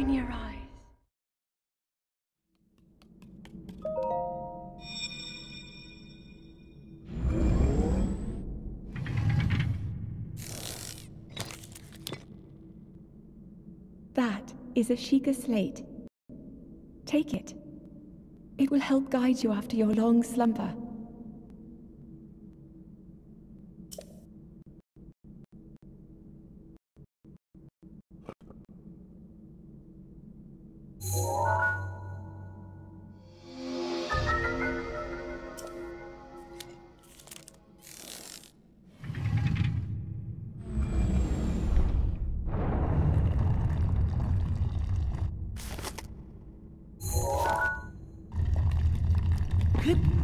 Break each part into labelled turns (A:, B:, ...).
A: Open your eyes.
B: That is a Sheikah slate. Take it. It will help guide you after your long slumber. could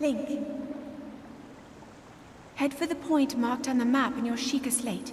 B: Link. Head for the point marked on the map in your Sheikah slate.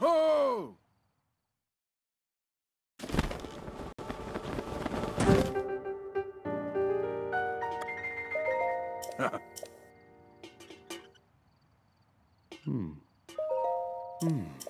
C: Hmm. Hmm.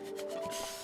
C: you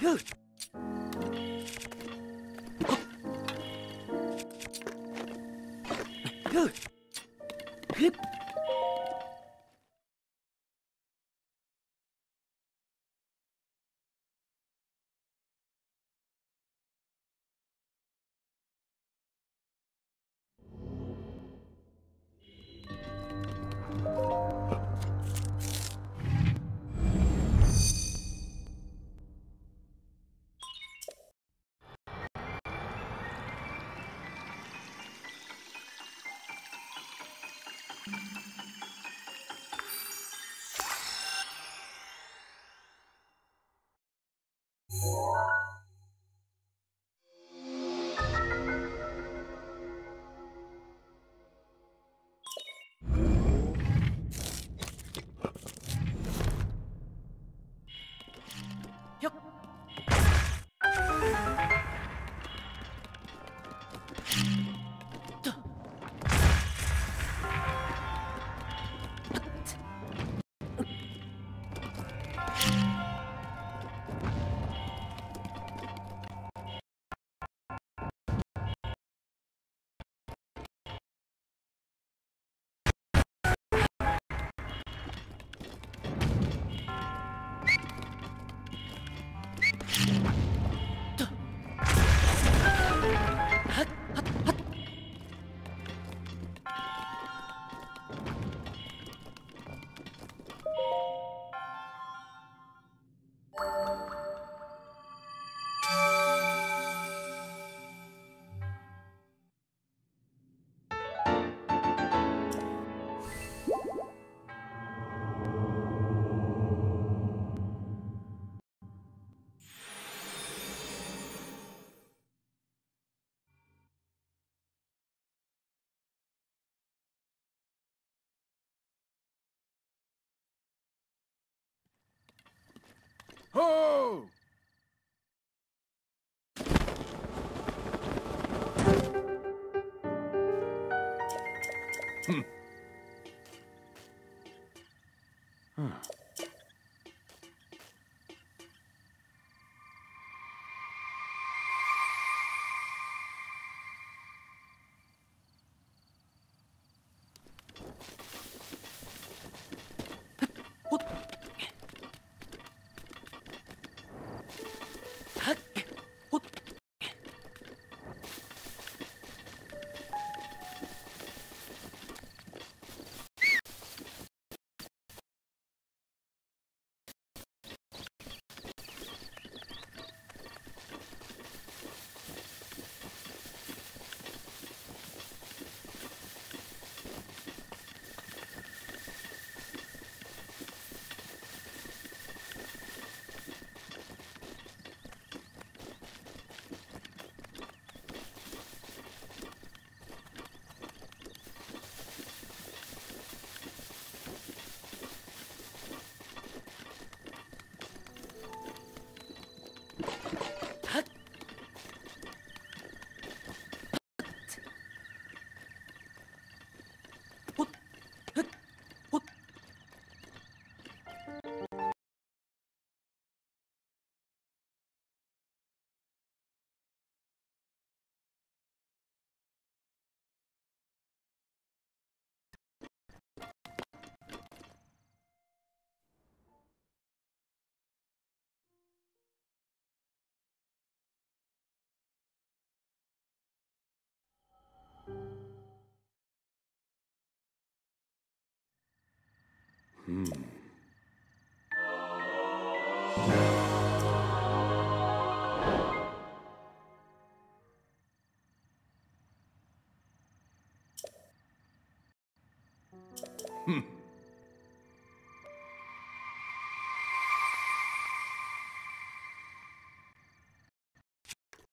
C: Good. Ho! Hmm. Hmm.